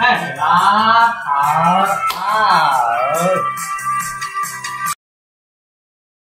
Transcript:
哎，拉，好好。